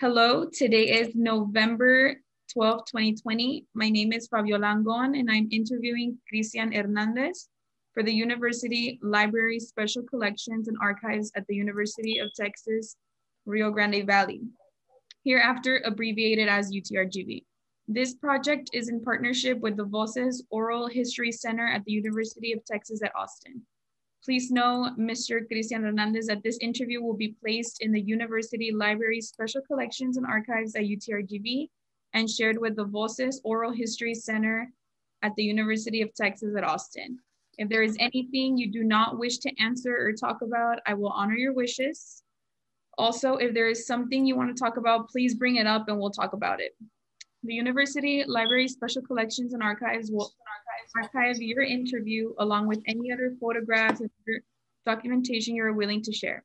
Hello, today is November 12, 2020. My name is Fabiola Angon and I'm interviewing Cristian Hernandez for the University Library Special Collections and Archives at the University of Texas, Rio Grande Valley, hereafter abbreviated as UTRGV. This project is in partnership with the Voces Oral History Center at the University of Texas at Austin. Please know, Mr. Cristian Hernandez, that this interview will be placed in the University Library Special Collections and Archives at UTRGV and shared with the Voces Oral History Center at the University of Texas at Austin. If there is anything you do not wish to answer or talk about, I will honor your wishes. Also, if there is something you want to talk about, please bring it up and we'll talk about it. The University Library Special Collections and Archives will archive your interview along with any other photographs and documentation you are willing to share.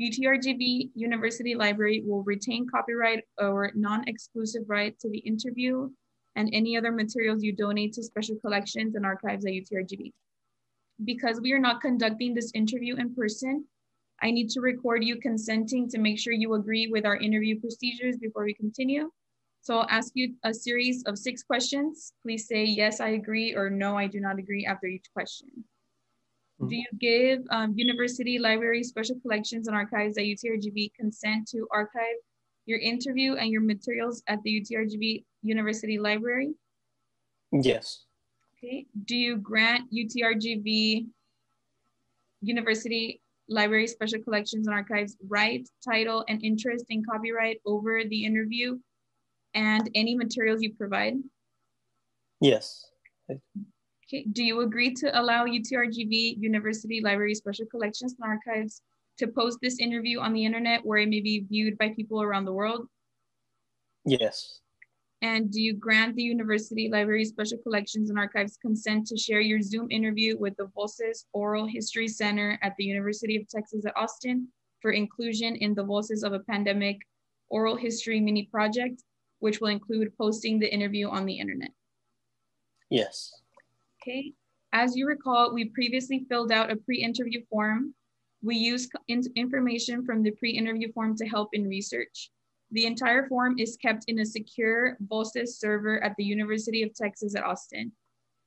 UTRGV University Library will retain copyright or non-exclusive right to the interview and any other materials you donate to special collections and archives at UTRGV. Because we are not conducting this interview in person, I need to record you consenting to make sure you agree with our interview procedures before we continue. So I'll ask you a series of six questions. Please say, yes, I agree, or no, I do not agree after each question. Mm -hmm. Do you give um, University Library Special Collections and Archives at UTRGV consent to archive your interview and your materials at the UTRGV University Library? Yes. Okay. Do you grant UTRGV University Library Special Collections and Archives right, title, and interest in copyright over the interview and any materials you provide? Yes. Okay. Do you agree to allow UTRGV University Library Special Collections and Archives to post this interview on the internet where it may be viewed by people around the world? Yes. And do you grant the University Library Special Collections and Archives consent to share your Zoom interview with the Voces Oral History Center at the University of Texas at Austin for inclusion in the Voices of a Pandemic Oral History Mini Project which will include posting the interview on the internet. Yes. Okay. As you recall, we previously filled out a pre-interview form. We use information from the pre-interview form to help in research. The entire form is kept in a secure Voces server at the University of Texas at Austin.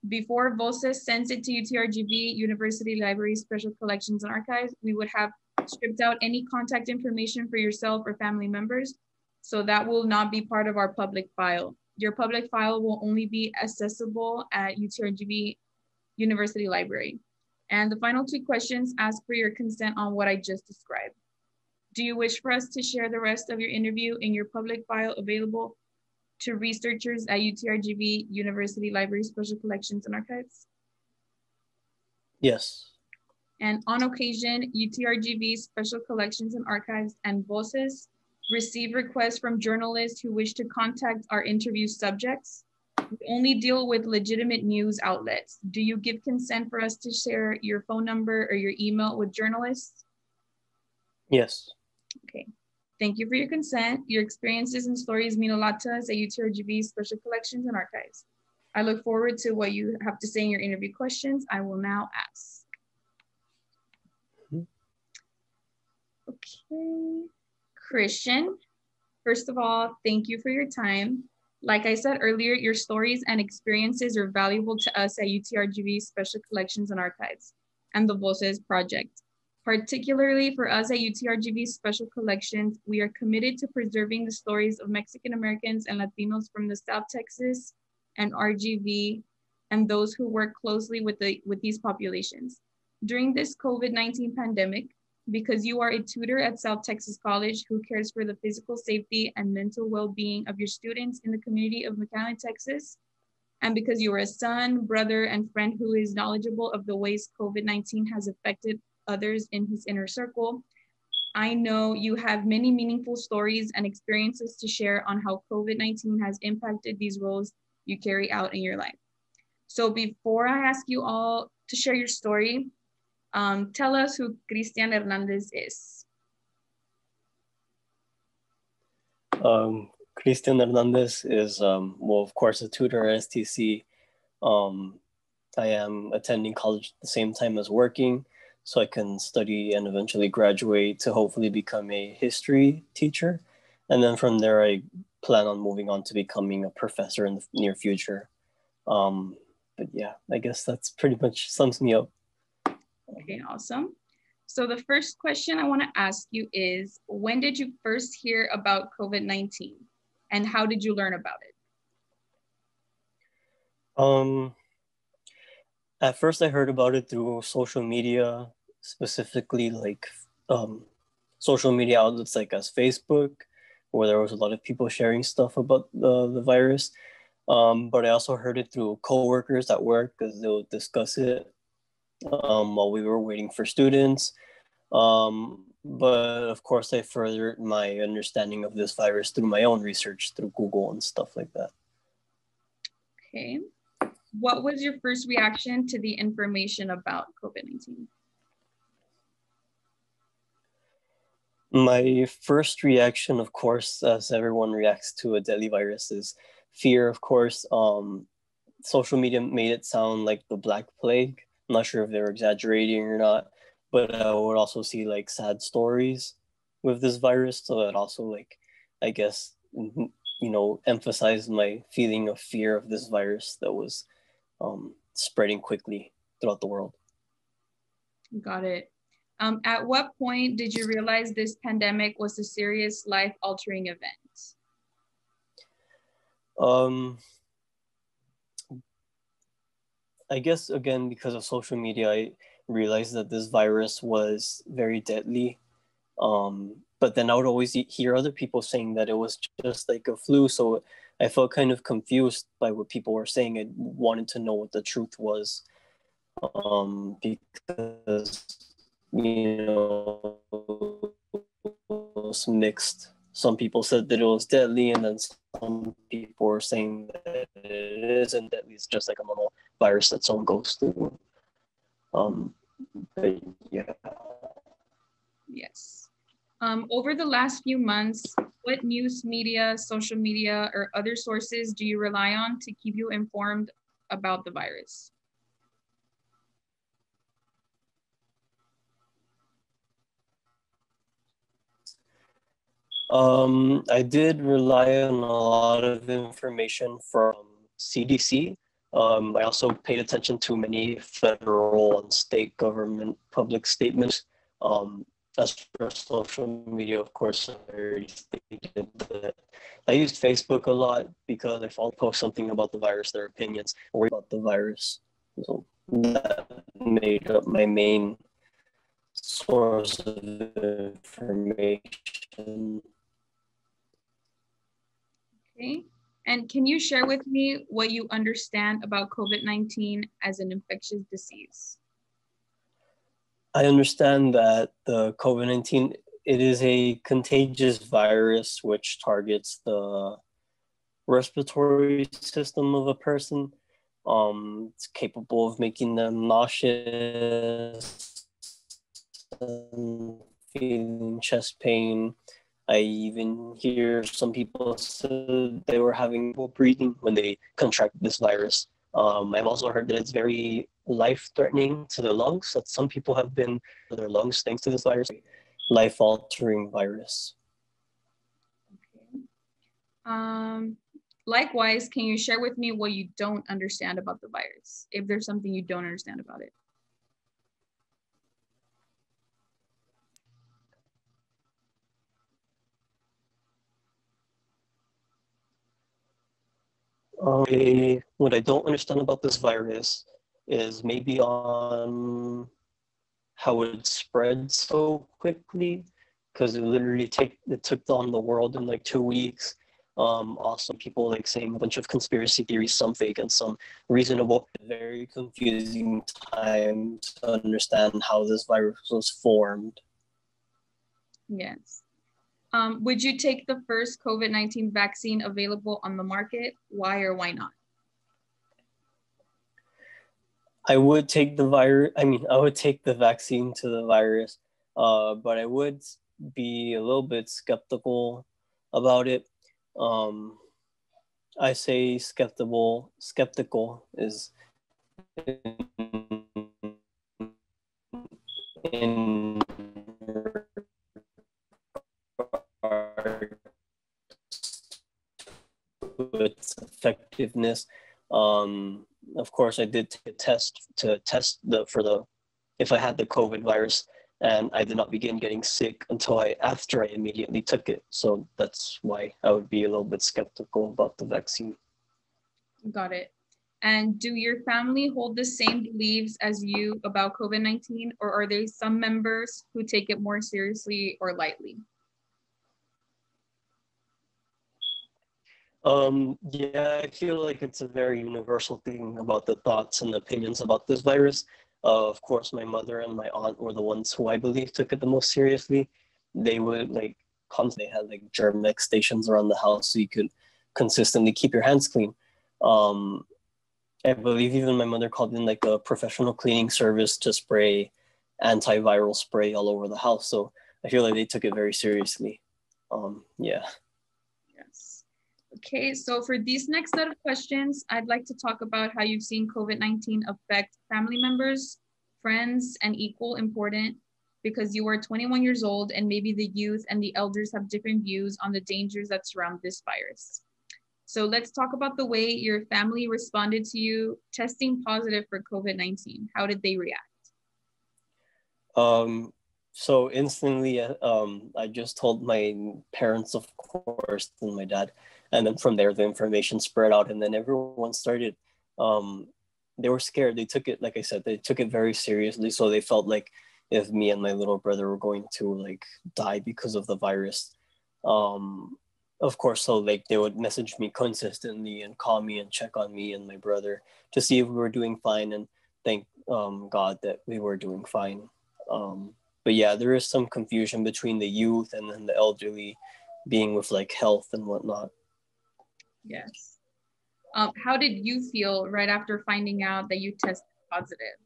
Before Voces sends it to UTRGV, University Library Special Collections and Archives, we would have stripped out any contact information for yourself or family members so that will not be part of our public file. Your public file will only be accessible at UTRGV University Library. And the final two questions ask for your consent on what I just described. Do you wish for us to share the rest of your interview in your public file available to researchers at UTRGV University Library Special Collections and Archives? Yes. And on occasion, UTRGV Special Collections and Archives and Voces receive requests from journalists who wish to contact our interview subjects. We only deal with legitimate news outlets. Do you give consent for us to share your phone number or your email with journalists? Yes. Okay. Thank you for your consent. Your experiences and stories mean a lot to us at UTRGV Special Collections and Archives. I look forward to what you have to say in your interview questions. I will now ask. Mm-hmm. Okay. Cristian, first of all, thank you for your time. Like I said earlier, your stories and experiences are valuable to us at UTRGV Special Collections and Archives and the Voces Project. Particularly for us at UTRGV Special Collections, we are committed to preserving the stories of Mexican Americans and Latinos from the South Texas and RGV and those who work closely with, the, with these populations. During this COVID-19 pandemic, because you are a tutor at South Texas College who cares for the physical safety and mental well-being of your students in the community of McAllen, Texas, and because you are a son, brother, and friend who is knowledgeable of the ways COVID-19 has affected others in his inner circle, I know you have many meaningful stories and experiences to share on how COVID-19 has impacted these roles you carry out in your life. So before I ask you all to share your story, um, tell us who Cristian Hernandez is. Um, Cristian Hernandez is, um, well, of course, a tutor at STC. Um, I am attending college at the same time as working, so I can study and eventually graduate to hopefully become a history teacher and then from there, I plan on moving on to becoming a professor in the near future. Um, but yeah, I guess that's pretty much sums me up. Okay, awesome. So the first question I want to ask you is, when did you first hear about COVID-19 and how did you learn about it? Um, at first I heard about it through social media, specifically like um, social media outlets like as Facebook, where there was a lot of people sharing stuff about the, the virus. Um, but I also heard it through coworkers at work because they would discuss it um, while we were waiting for students. Um, but of course, I furthered my understanding of this virus through my own research through Google and stuff like that. Okay. What was your first reaction to the information about COVID 19? My first reaction, of course, as everyone reacts to a deadly virus, is fear, of course. Um, social media made it sound like the Black Plague. I'm not sure if they're exaggerating or not, but I would also see like sad stories with this virus. So it also, like, I guess, you know, emphasized my feeling of fear of this virus that was um, spreading quickly throughout the world. Got it. Um, at what point did you realize this pandemic was a serious life altering event? Um, I guess again, because of social media, I realized that this virus was very deadly. Um, but then I would always hear other people saying that it was just like a flu. So I felt kind of confused by what people were saying. I wanted to know what the truth was um, because you know, it was mixed. Some people said that it was deadly, and then some people were saying that it isn't deadly. It's just like a normal virus that someone goes through. Um, but yeah. Yes. Um, over the last few months, what news media, social media, or other sources do you rely on to keep you informed about the virus? Um, I did rely on a lot of information from CDC. Um, I also paid attention to many federal and state government public statements. Um, as for social media, of course, I already stated that I used Facebook a lot because if I'll post something about the virus, their opinions about the virus. So that made up my main source of information. And can you share with me what you understand about COVID-19 as an infectious disease? I understand that the COVID-19, it is a contagious virus which targets the respiratory system of a person. Um, it's capable of making them nauseous, feeling chest pain, I even hear some people said they were having trouble breathing when they contract this virus. Um, I've also heard that it's very life-threatening to the lungs. That some people have been their lungs thanks to this virus, life-altering virus. Okay. Um, likewise, can you share with me what you don't understand about the virus? If there's something you don't understand about it. What I don't understand about this virus is maybe on how it spread so quickly because it literally take it took on the world in like two weeks. Um, also, people like saying a bunch of conspiracy theories, some fake and some reasonable. Very confusing time to understand how this virus was formed. Yes. Um, would you take the first COVID-19 vaccine available on the market? Why or why not? I would take the virus. I mean, I would take the vaccine to the virus, uh, but I would be a little bit skeptical about it. Um, I say skeptical. Skeptical is in, in its effectiveness. Um, of course, I did take a test to test the for the if I had the COVID virus, and I did not begin getting sick until I after I immediately took it. So that's why I would be a little bit skeptical about the vaccine. Got it. And do your family hold the same beliefs as you about COVID 19, or are there some members who take it more seriously or lightly? Um, yeah, I feel like it's a very universal thing about the thoughts and opinions about this virus. Uh, of course, my mother and my aunt were the ones who I believe took it the most seriously. They would like constantly had like Germ-X stations around the house so you could consistently keep your hands clean. Um, I believe even my mother called in like a professional cleaning service to spray antiviral spray all over the house. So I feel like they took it very seriously. Um, yeah. Okay, so for these next set of questions, I'd like to talk about how you've seen COVID-19 affect family members, friends, and equal important because you are 21 years old and maybe the youth and the elders have different views on the dangers that surround this virus. So let's talk about the way your family responded to you testing positive for COVID 19. How did they react? Um, so instantly, uh, um, I just told my parents, of course, and my dad. And then from there, the information spread out, and then everyone started. Um, they were scared. They took it, like I said, they took it very seriously. So they felt like if me and my little brother were going to like die because of the virus, um, of course, so like they would message me consistently and call me and check on me and my brother to see if we were doing fine and thank um, God that we were doing fine. Um, but yeah, there is some confusion between the youth and then the elderly being with like health and whatnot. Yes. Um, how did you feel right after finding out that you tested positive?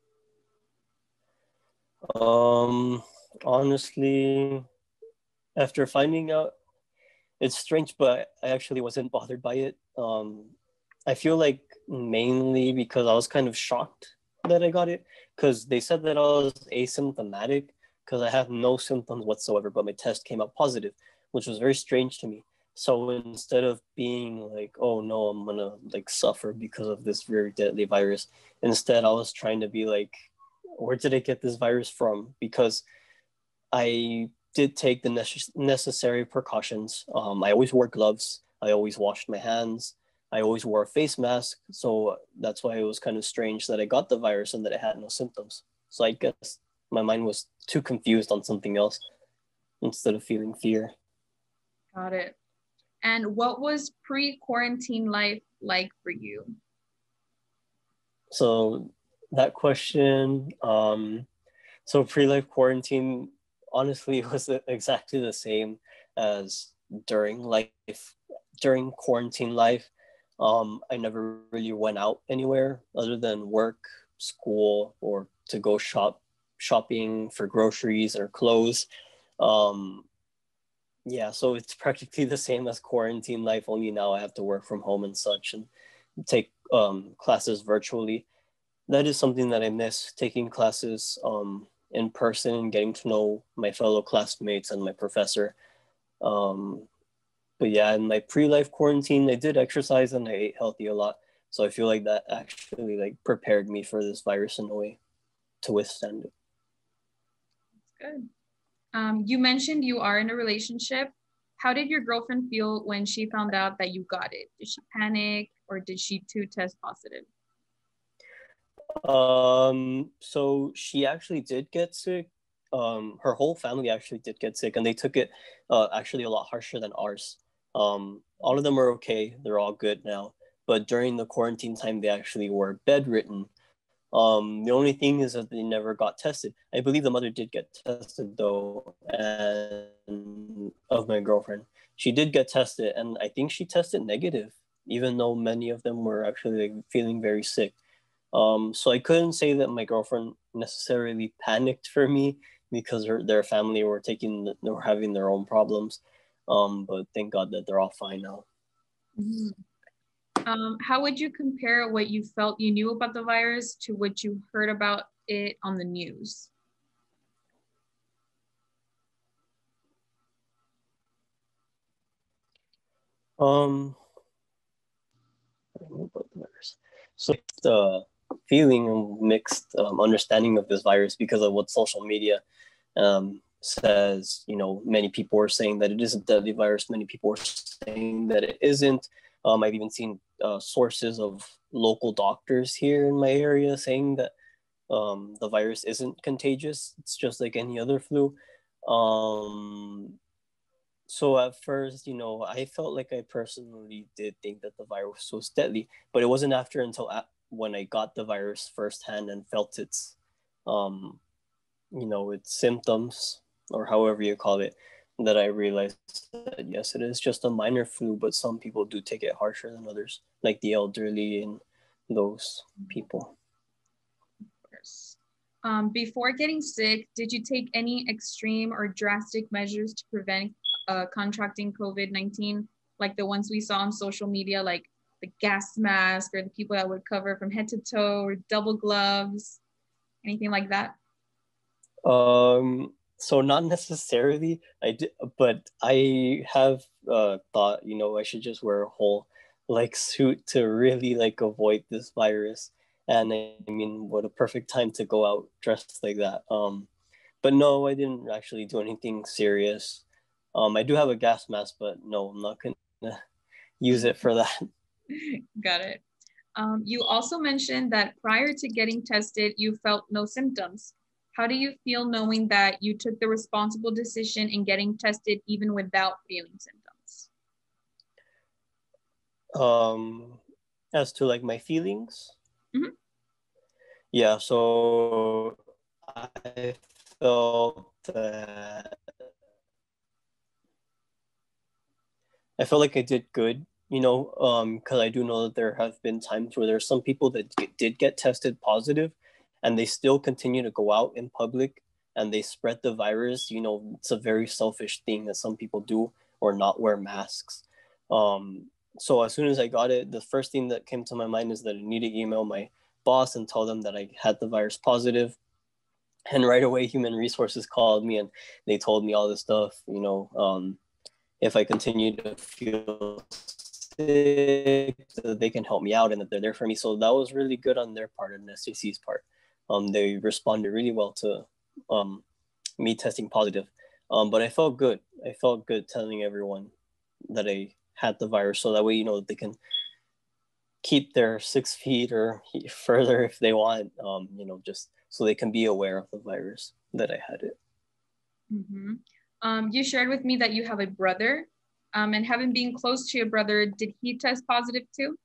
Um, honestly, after finding out, it's strange, but I actually wasn't bothered by it. Um, I feel like mainly because I was kind of shocked that I got it because they said that I was asymptomatic because I have no symptoms whatsoever, but my test came out positive, which was very strange to me. So instead of being like, oh no, I'm gonna like suffer because of this very deadly virus, instead I was trying to be like, where did I get this virus from? Because I did take the ne- necessary precautions. Um, I always wore gloves. I always washed my hands. I always wore a face mask. So that's why it was kind of strange that I got the virus and that I had no symptoms. So I guess my mind was too confused on something else instead of feeling fear. Got it. And what was pre quarantine life like for you? So that question, um, so pre life quarantine honestly was exactly the same as during life during quarantine life um, i never really went out anywhere other than work school or to go shop shopping for groceries or clothes um, yeah so it's practically the same as quarantine life only now i have to work from home and such and take um, classes virtually that is something that i miss taking classes um, in person, and getting to know my fellow classmates and my professor. Um, but yeah, in my pre-life quarantine, I did exercise and I ate healthy a lot. So I feel like that actually like prepared me for this virus in a way to withstand it. That's good. Um, you mentioned you are in a relationship. How did your girlfriend feel when she found out that you got it? Did she panic or did she too test positive? Um, so she actually did get sick. Um, her whole family actually did get sick, and they took it uh, actually a lot harsher than ours. Um, all of them are okay; they're all good now. But during the quarantine time, they actually were bedridden. Um, the only thing is that they never got tested. I believe the mother did get tested though, and of my girlfriend, she did get tested, and I think she tested negative, even though many of them were actually like, feeling very sick. Um, so I couldn't say that my girlfriend necessarily panicked for me because her, their family were taking were having their own problems. Um, but thank God that they're all fine now. Mm-hmm. Um, how would you compare what you felt you knew about the virus to what you heard about it on the news? Um, about the virus. So the feeling mixed um, understanding of this virus because of what social media um, says. You know, many people are saying that it is a deadly virus. Many people are saying that it isn't. Um, I've even seen uh, sources of local doctors here in my area saying that um, the virus isn't contagious. It's just like any other flu. Um, so at first, you know, I felt like I personally did think that the virus was deadly, but it wasn't after until at, when I got the virus firsthand and felt its, um, you know, its symptoms or however you call it, that I realized that yes, it is just a minor flu, but some people do take it harsher than others, like the elderly and those people. Um, before getting sick, did you take any extreme or drastic measures to prevent uh, contracting COVID 19, like the ones we saw on social media, like the gas mask or the people that would cover from head to toe or double gloves, anything like that? Um, so not necessarily. I did, but I have uh, thought, you know, I should just wear a whole like suit to really like avoid this virus. And I mean, what a perfect time to go out dressed like that. Um, but no, I didn't actually do anything serious. Um, I do have a gas mask, but no, I'm not gonna use it for that. Got it. Um, you also mentioned that prior to getting tested, you felt no symptoms. How do you feel knowing that you took the responsible decision in getting tested even without feeling symptoms? Um, as to like my feelings, mm-hmm. yeah. So I felt that I felt like I did good, you know, because um, I do know that there have been times where there's some people that did get tested positive and they still continue to go out in public and they spread the virus. You know, it's a very selfish thing that some people do or not wear masks. Um, so as soon as I got it, the first thing that came to my mind is that I need to email my boss and tell them that I had the virus positive. And right away, human resources called me and they told me all this stuff, you know, um, if I continue to feel sick, they can help me out and that they're there for me. So that was really good on their part and STC's part. Um, they responded really well to um, me testing positive. Um, but I felt good. I felt good telling everyone that I had the virus, so that way you know they can keep their six feet or further if they want. Um, you know, just so they can be aware of the virus that I had it. Mm-hmm. Um, you shared with me that you have a brother, um, and having been close to your brother, did he test positive too?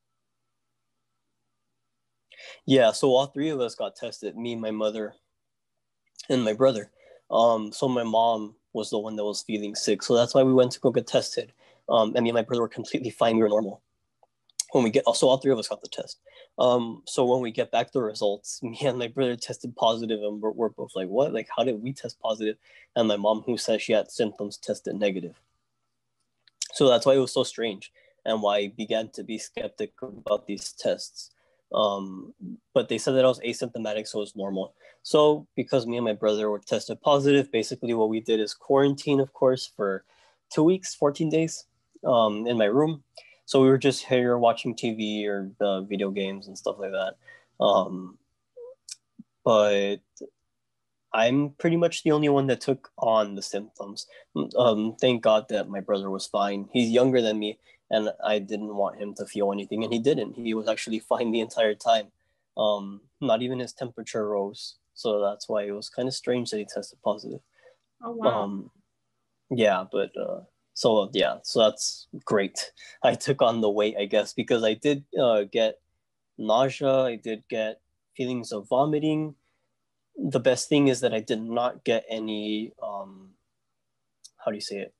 Yeah, so all three of us got tested me, my mother, and my brother. Um, so my mom was the one that was feeling sick. So that's why we went to go get tested. Um, and me and my brother were completely fine. We were normal. When we get, also all three of us got the test. Um, so when we get back the results, me and my brother tested positive, and we're, we're both like, "What? Like, how did we test positive?" And my mom, who says she had symptoms, tested negative. So that's why it was so strange, and why I began to be skeptic about these tests. Um, but they said that I was asymptomatic, so it was normal. So because me and my brother were tested positive, basically what we did is quarantine, of course, for two weeks, 14 days um, in my room so we were just here watching TV or uh, video games and stuff like that. Um, but I'm pretty much the only one that took on the symptoms. Um, thank God that my brother was fine. He's younger than me, and I didn't want him to feel anything, and he didn't. He was actually fine the entire time. Um, not even his temperature rose, so that's why it was kind of strange that he tested positive. Oh wow. Um, yeah, but uh, so yeah so that's great i took on the weight i guess because i did uh, get nausea i did get feelings of vomiting the best thing is that i did not get any um, how do you say it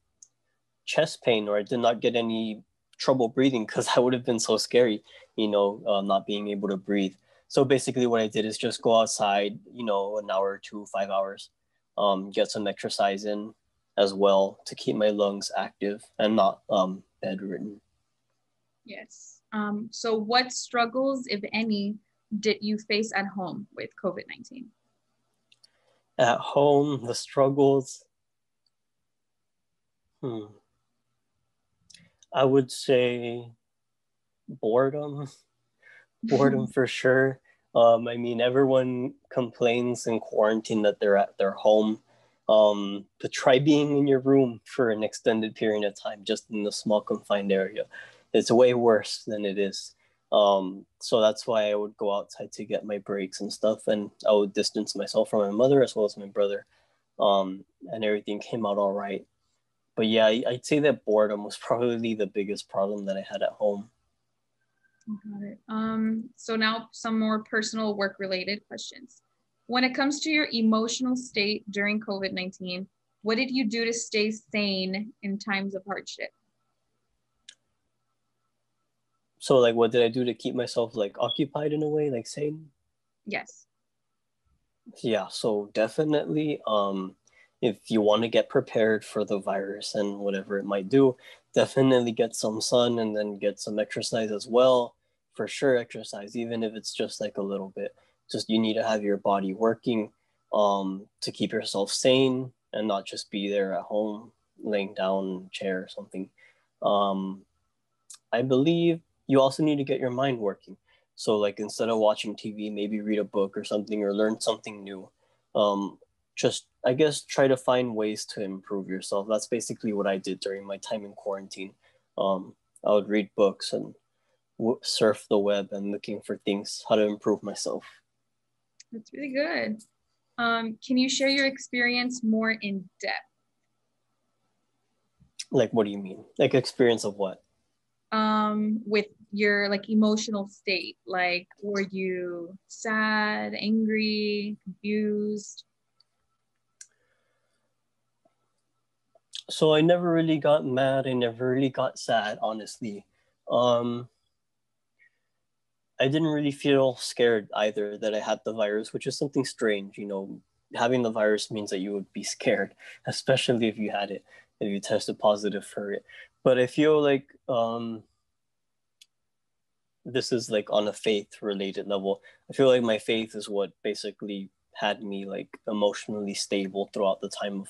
chest pain or i did not get any trouble breathing because that would have been so scary you know uh, not being able to breathe so basically what i did is just go outside you know an hour or two, five hours um, get some exercise in as well to keep my lungs active and not um, bedridden. Yes. Um, so, what struggles, if any, did you face at home with COVID 19? At home, the struggles. Hmm. I would say boredom. boredom for sure. Um, I mean, everyone complains in quarantine that they're at their home. Um, but try being in your room for an extended period of time, just in the small confined area. It's way worse than it is. Um, so that's why I would go outside to get my breaks and stuff, and I would distance myself from my mother as well as my brother. Um, and everything came out all right. But yeah, I'd say that boredom was probably the biggest problem that I had at home. Got it. Um, so now some more personal work related questions. When it comes to your emotional state during COVID 19, what did you do to stay sane in times of hardship? So, like, what did I do to keep myself like occupied in a way, like sane? Yes. Yeah. So definitely, um, if you want to get prepared for the virus and whatever it might do, definitely get some sun and then get some exercise as well for sure exercise, even if it's just like a little bit. Just you need to have your body working um, to keep yourself sane and not just be there at home laying down in a chair or something. Um, I believe you also need to get your mind working. So like instead of watching TV, maybe read a book or something or learn something new. Um, just I guess try to find ways to improve yourself. That's basically what I did during my time in quarantine. Um, I would read books and surf the web and looking for things how to improve myself. That's really good. Um, can you share your experience more in depth? Like what do you mean? Like experience of what? Um with your like emotional state. Like were you sad angry confused so i never really got mad i never really got sad honestly um I didn't really feel scared either that I had the virus, which is something strange. You know, having the virus means that you would be scared, especially if you had it, if you tested positive for it. But I feel like um, this is like on a faith related level. I feel like my faith is what basically had me like emotionally stable throughout the time of,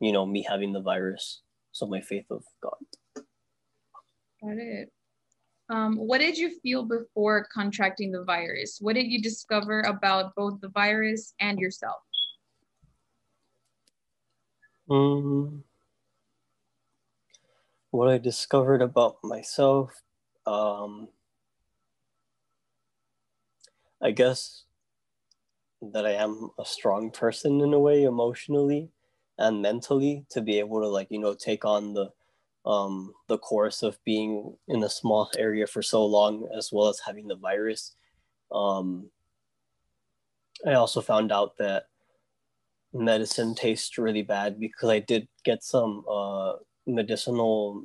you know, me having the virus. So my faith of God. Got it. Um, what did you feel before contracting the virus? What did you discover about both the virus and yourself? Um, what I discovered about myself, um, I guess that I am a strong person in a way, emotionally and mentally, to be able to like you know take on the um, the course of being in a small area for so long, as well as having the virus. Um, I also found out that medicine tastes really bad because I did get some uh, medicinal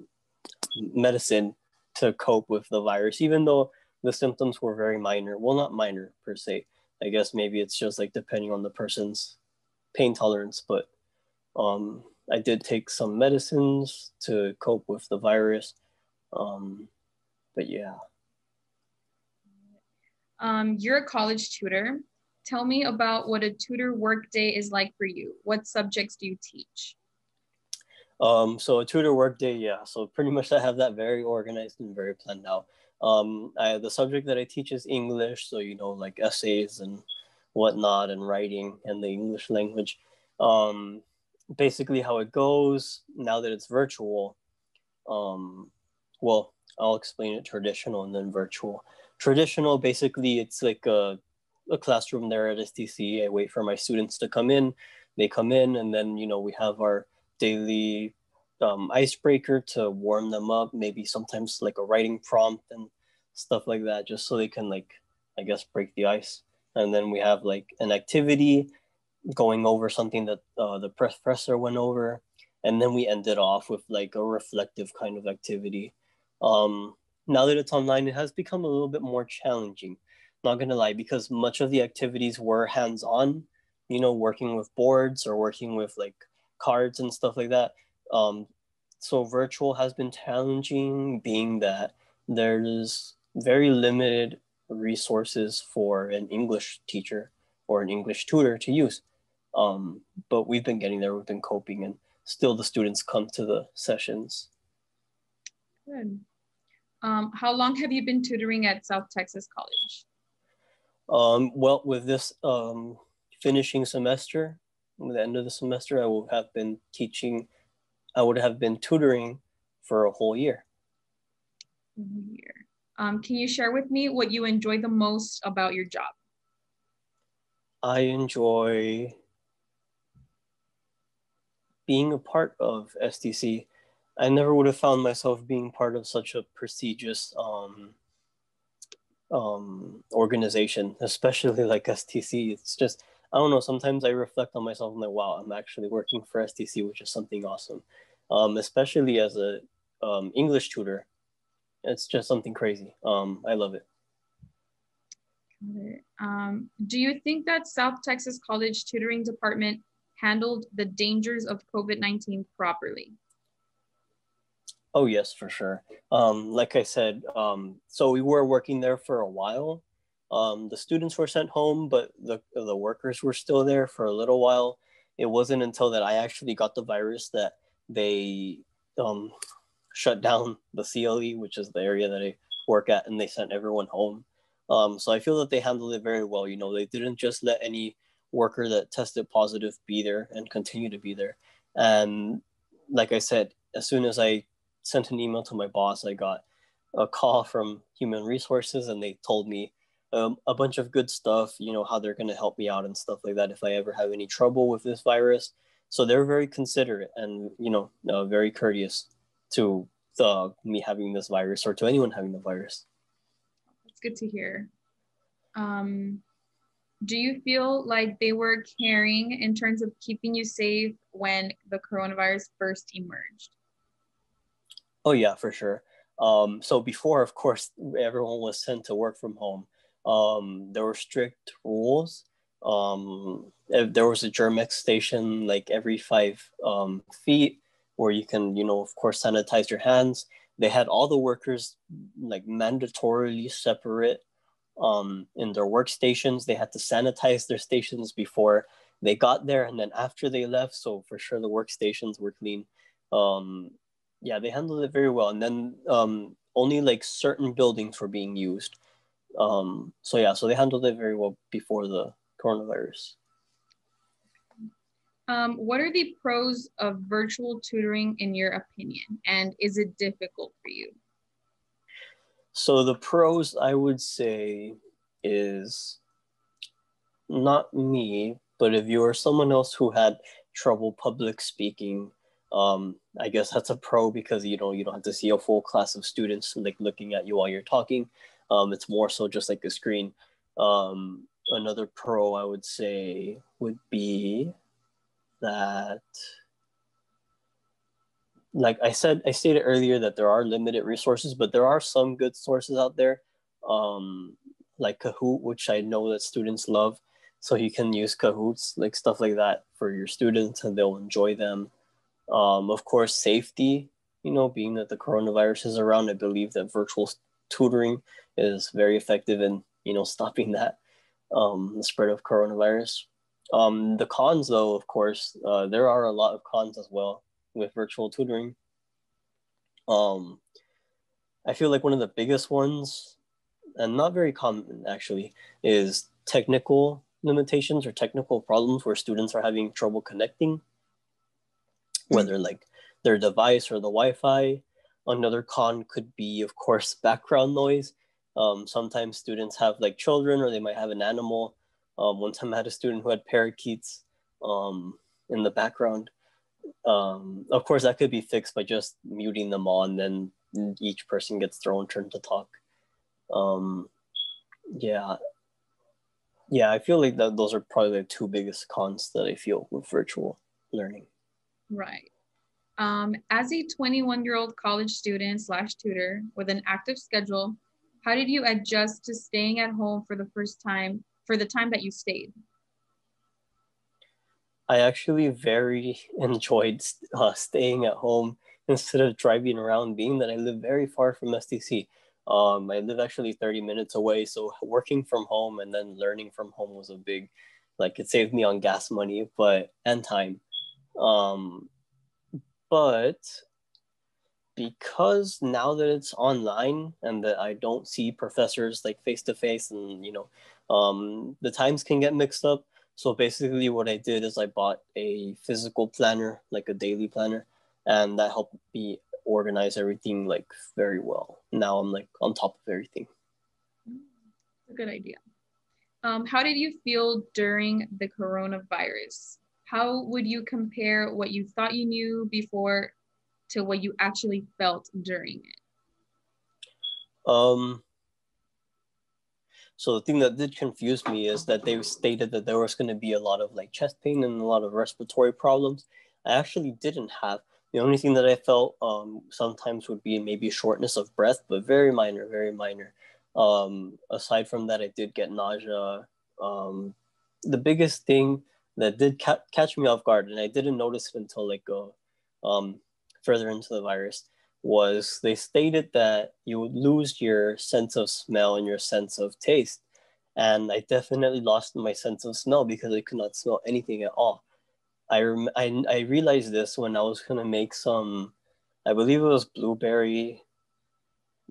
medicine to cope with the virus, even though the symptoms were very minor. Well, not minor per se. I guess maybe it's just like depending on the person's pain tolerance, but um, I did take some medicines to cope with the virus. Um, but yeah. Um, you're a college tutor. Tell me about what a tutor work day is like for you. What subjects do you teach? Um, so a tutor work day, yeah. So pretty much I have that very organized and very planned out. Um, I, the subject that I teach is English, so you know, like essays and whatnot, and writing and the English language. Um, basically how it goes now that it's virtual. Um, well, I'll explain it traditional and then virtual. Traditional, basically, it's like a, a classroom there at STC. I wait for my students to come in. They come in, and then you know we have our daily um, icebreaker to warm them up. Maybe sometimes like a writing prompt and stuff like that, just so they can like I guess break the ice. And then we have like an activity going over something that uh, the professor went over and then we ended off with like a reflective kind of activity. Um, now that it's online it has become a little bit more challenging. Not gonna lie because much of the activities were hands-on you know working with boards or working with like cards and stuff like that. Um, so virtual has been challenging being that there's very limited resources for an english teacher or an english tutor to use um, but we've been getting there, we've been coping, and still the students come to the sessions. Good. Um, how long have you been tutoring at South Texas College? Um, well, with this um, finishing semester, with the end of the semester, I will have been teaching, I would have been tutoring for a whole year. Year. Um, can you share with me what you enjoy the most about your job? I enjoy being a part of STC. I never would have found myself being part of such a prestigious um, um, organization, especially like STC. It's just, I don't know, sometimes I reflect on myself and like, wow, I'm actually working for STC, which is something awesome. Um, especially as a um, English tutor, it's just something crazy. Um, I love it. Um, do you think that South Texas College tutoring department handled the dangers of COVID-19 properly? Oh yes, for sure. Um, like I said, um, so we were working there for a while. Um, the students were sent home, but the the workers were still there for a little while. It wasn't until that I actually got the virus that they um, shut down the CLE, which is the area that I work at, and they sent everyone home. Um, so I feel that they handled it very well. You know, they didn't just let any worker that tested positive be there and continue to be there. And like I said, as soon as I sent an email to my boss. I got a call from Human Resources, and they told me um, a bunch of good stuff. You know how they're going to help me out and stuff like that if I ever have any trouble with this virus. So they're very considerate and you know uh, very courteous to me having this virus or to anyone having the virus. That's good to hear. Um, do you feel like they were caring in terms of keeping you safe when the coronavirus first emerged? Oh yeah, for sure. Um, so before, of course, everyone was sent to work from home. Um, there were strict rules. Um, there was a Germ-X station like every five um, feet where you can, you know, of course, sanitize your hands. They had all the workers like mandatorily separate um, in their workstations. They had to sanitize their stations before they got there and then after they left. So for sure, the workstations were clean. Um, yeah, they handled it very well. And then um, only like certain buildings were being used. Um, so yeah, so they handled it very well before the coronavirus. Um, what are the pros of virtual tutoring in your opinion? And is it difficult for you? So the pros I would say is not me, but if you are someone else who had trouble public speaking um, I guess that's a pro because you know you don't have to see a full class of students like looking at you while you're talking. Um, it's more so just like a screen. Um, another pro I would say would be that, like I said, I stated earlier that there are limited resources, but there are some good sources out there, um, like Kahoot, which I know that students love. So you can use Kahoots, like stuff like that, for your students, and they'll enjoy them. Um, of course, safety, you know, being that the coronavirus is around, I believe that virtual tutoring is very effective in, you know, stopping that um, the spread of coronavirus. Um, the cons, though, of course, uh, there are a lot of cons as well with virtual tutoring. Um, I feel like one of the biggest ones, and not very common actually, is technical limitations or technical problems where students are having trouble connecting Hmm. whether like their device or the Wi-Fi. Another con could be, of course, background noise. Um, sometimes students have like children or they might have an animal. Um, one time I had a student who had parakeets um, in the background. Um, of course, that could be fixed by just muting them on, then each person gets their own turn to talk. Um, yeah. Yeah, I feel like that those are probably the two biggest cons that I feel with virtual learning. Right. Um, as a 21 year old college student slash tutor with an active schedule, how did you adjust to staying at home for the first time, for the time that you stayed? I actually very enjoyed uh, staying at home instead of driving around, being that I live very far from STC. Um, I live actually 30 minutes away, so working from home and then learning from home was a big, like it saved me on gas money, but and time. Um, but because now that it's online and that I don't see professors like face to face and you know um, the times can get mixed up. So basically what I did is I bought a physical planner, like a daily planner, and that helped me organize everything like very well. Now I'm like on top of everything. A good idea. Um, how did you feel during the coronavirus? How would you compare what you thought you knew before to what you actually felt during it? Um, so the thing that did confuse me is that they stated that there was going to be a lot of like chest pain and a lot of respiratory problems. I actually didn't have. The only thing that I felt um, sometimes would be maybe shortness of breath, but very minor, very minor. Um, aside from that, I did get nausea. Um, the biggest thing that did ca- catch me off guard, and I didn't notice it until like uh, um, further into the virus, was they stated that you would lose your sense of smell and your sense of taste. And I definitely lost my sense of smell because I could not smell anything at all. I, rem- I, I realized this when I was going to make some, I believe it was blueberry,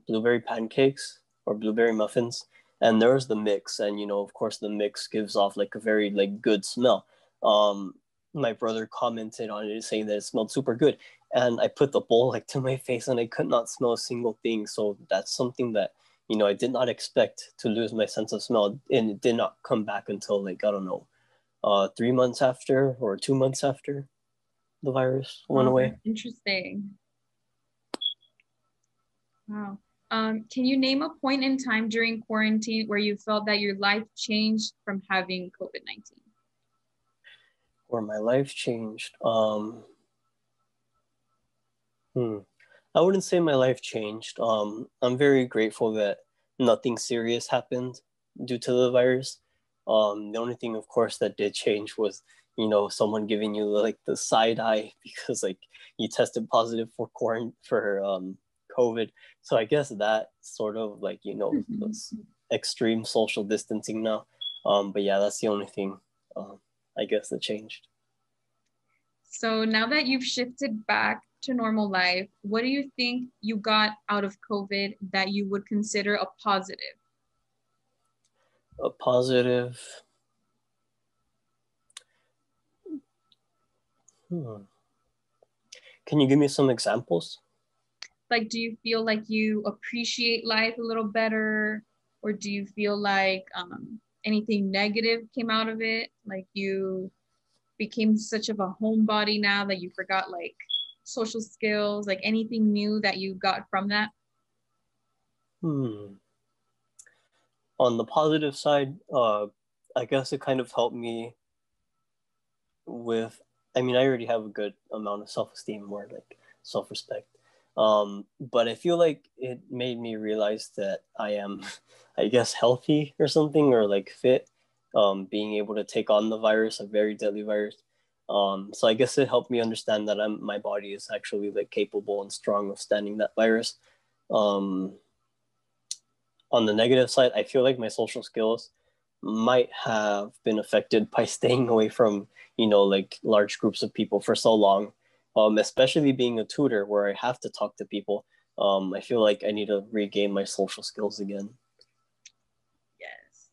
blueberry pancakes or blueberry muffins. And there was the mix. And, you know, of course, the mix gives off like a very like good smell. Um, my brother commented on it saying that it smelled super good and I put the bowl like to my face and I could not smell a single thing. So that's something that, you know, I did not expect to lose my sense of smell and it did not come back until like, I don't know, uh, three months after or two months after the virus went oh, away. Interesting. Wow. Um, can you name a point in time during quarantine where you felt that your life changed from having COVID 19? Where my life changed. Um, Hmm. I wouldn't say my life changed. Um, I'm very grateful that nothing serious happened due to the virus. Um, the only thing, of course, that did change was, you know, someone giving you like the side eye because like you tested positive for quarant for um, COVID. So I guess that sort of like you know mm-hmm. extreme social distancing now. Um, but yeah, that's the only thing um, I guess that changed. So now that you've shifted back to normal life, what do you think you got out of COVID that you would consider a positive? A positive. Hmm. Can you give me some examples? Like, do you feel like you appreciate life a little better? Or do you feel like um, anything negative came out of it? Like you became such of a homebody now that you forgot like social skills, like anything new that you got from that? Hmm. On the positive side, uh, I guess it kind of helped me with. I mean, I already have a good amount of self esteem or like self respect. Um, but I feel like it made me realize that I am, I guess, healthy or something or like fit. Um, being able to take on the virus, a very deadly virus, um, so I guess it helped me understand that I'm, my body is actually like capable and strong of standing that virus. Um, on the negative side, I feel like my social skills might have been affected by staying away from, you know, like large groups of people for so long. Um, especially being a tutor where I have to talk to people. Um, I feel like I need to regain my social skills again. Yes.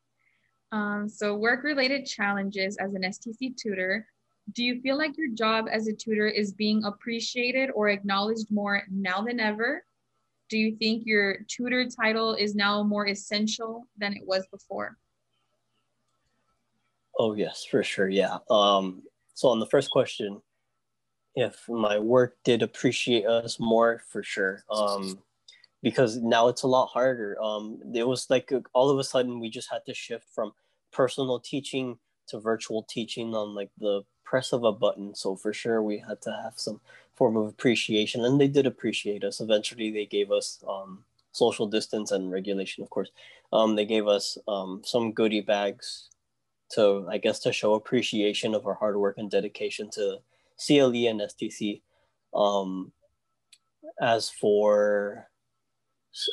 Um, so work-related challenges as an STC tutor do you feel like your job as a tutor is being appreciated or acknowledged more now than ever? Do you think your tutor title is now more essential than it was before? Oh yes, for sure. Yeah. Um, so on the first question, if my work did appreciate us more, for sure. Um, because now it's a lot harder. Um, it was like all of a sudden we just had to shift from personal teaching to virtual teaching on like the press of a button. So for sure, we had to have some form of appreciation, and they did appreciate us. Eventually, they gave us um, social distance and regulation, of course. Um, they gave us um, some goodie bags to, I guess, to show appreciation of our hard work and dedication to CLE and STC. Um, as for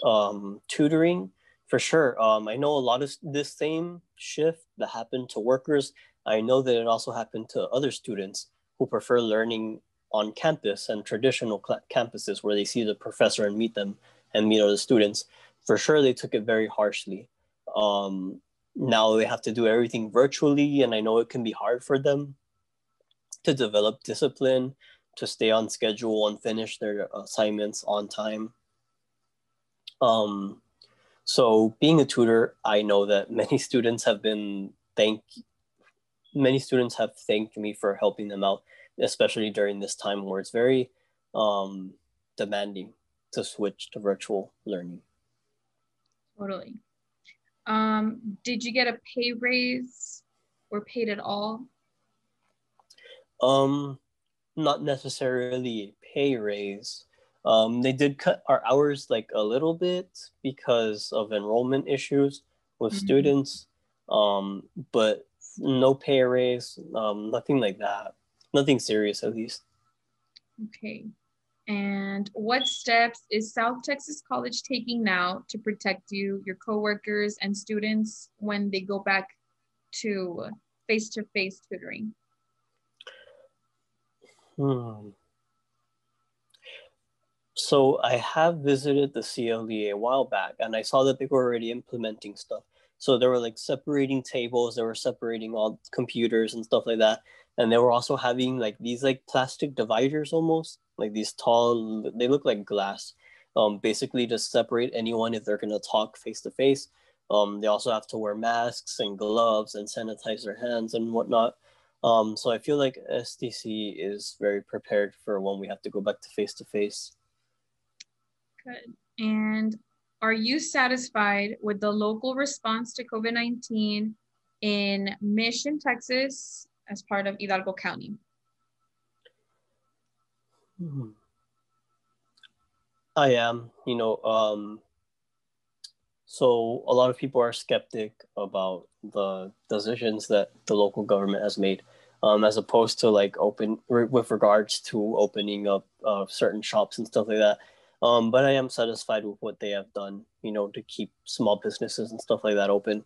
um, tutoring, for sure, um, I know a lot of this same shift that happened to workers I know that it also happened to other students who prefer learning on campus and traditional campuses where they see the professor and meet them and meet other students, for sure they took it very harshly. Um, now they have to do everything virtually, and I know it can be hard for them to develop discipline, to stay on schedule and finish their assignments on time. Um, so being a tutor, I know that many students have been thank many students have thanked me for helping them out, especially during this time where it's very um, demanding to switch to virtual learning. Totally. Um, did you get a pay raise or paid at all? Um, not necessarily a pay raise. Um, they did cut our hours like a little bit because of enrollment issues with mm-hmm. students, um, but no pay raise, um, nothing like that. Nothing serious, at least. Okay. And what steps is South Texas College taking now to protect you, your coworkers, and students when they go back to face-to-face tutoring? Hmm. So I have visited the CLEA a while back, and I saw that they were already implementing stuff. So they were like separating tables, they were separating all computers and stuff like that, and they were also having like these like plastic dividers almost like these tall they look like glass. Um, basically to separate anyone if they're going to talk face to face um, they also have to wear masks and gloves and sanitize their hands and whatnot. Um, so i feel like STC is very prepared for when we have to go back to face to face good and are you satisfied with the local response to covid-19 in mission texas as part of Hidalgo County? Hmm. I am, you know, um, so a lot of people are skeptic about the decisions that the local government has made, um, as opposed to like open with regards to opening up uh, certain shops and stuff like that. Um, but I am satisfied with what they have done, you know, to keep small businesses and stuff like that open.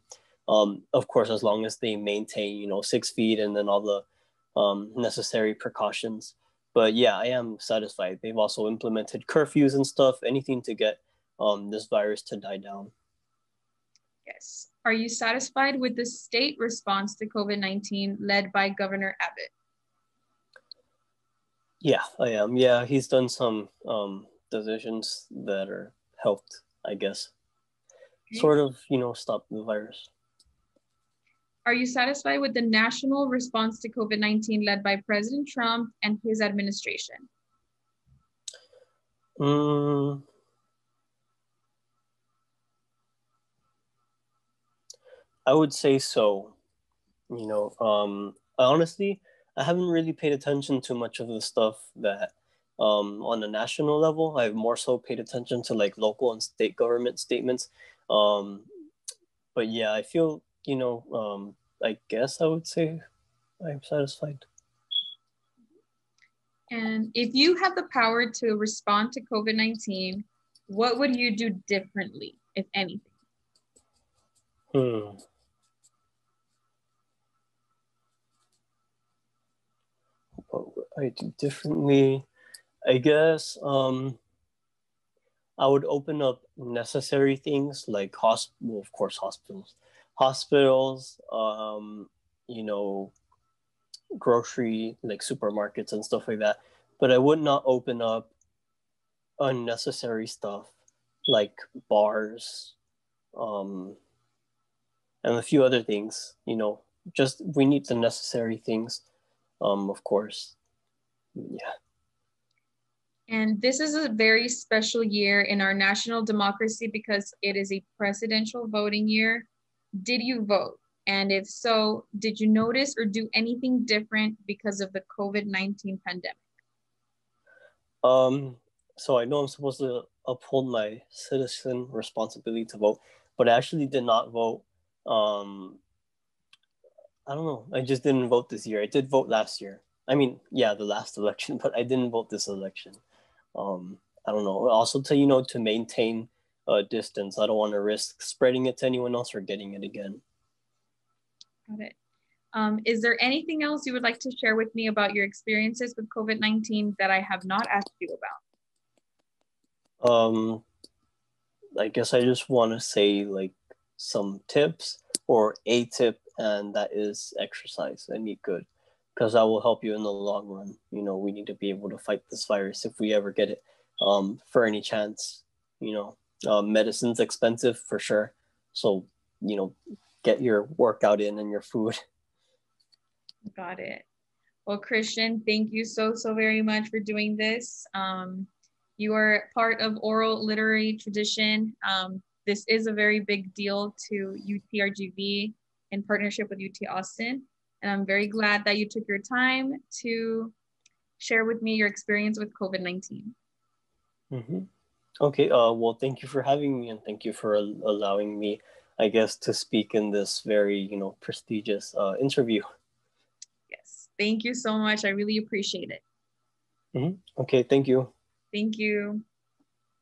Um, of course, as long as they maintain, you know, six feet and then all the um, necessary precautions. But yeah, I am satisfied. They've also implemented curfews and stuff, anything to get um, this virus to die down. Yes. Are you satisfied with the state response to COVID 19 led by Governor Abbott? Yeah, I am. Yeah, he's done some um, decisions that are helped, I guess. Okay. Sort of, you know, stop the virus. Are you satisfied with the national response to COVID 19 led by President Trump and his administration? Um, I would say so. You know, um, honestly, I haven't really paid attention to much of the stuff that um, on the national level. I've more so paid attention to like local and state government statements. Um, but yeah, I feel you know, um, I guess I would say I'm satisfied. And if you had the power to respond to COVID 19, what would you do differently, if anything? Hmm. What would I do differently? I guess um, I would open up necessary things like hospital, of course, hospitals, hospitals, um, you know, grocery like supermarkets and stuff like that. But I would not open up unnecessary stuff like bars, um, and a few other things. You know, just we need the necessary things, um, of course. Yeah. And this is a very special year in our national democracy because it is a presidential voting year did you vote? And if so, did you notice or do anything different because of the COVID 19 pandemic? Um, so I know I'm supposed to uphold my citizen responsibility to vote, but I actually did not vote. Um, I don't know. I just didn't vote this year. I did vote last year. I mean, yeah, the last election, but I didn't vote this election. Um, I don't know. Also, to you know, to maintain uh, distance. I don't want to risk spreading it to anyone else or getting it again. Got it. Um, is there anything else you would like to share with me about your experiences with COVID-19 that I have not asked you about? Um, I guess I just want to say like some tips or a tip, and that is exercise and eat good because that will help you in the long run. You know, we need to be able to fight this virus if we ever get it um, for any chance. You know, uh, medicine's expensive for sure. So, you know, get your workout in and your food. Got it. Well, Cristian, thank you so, so very much for doing this. Um, you are part of oral literary tradition. Um, this is a very big deal to UTRGV in partnership with UT Austin. And I'm very glad that you took your time to share with me your experience with COVID-19. Mm-hmm. Okay, uh, well, thank you for having me and thank you for allowing me, I guess, to speak in this very, you know, prestigious uh, interview. Yes, thank you so much. I really appreciate it. Mm-hmm. Okay, thank you. Thank you.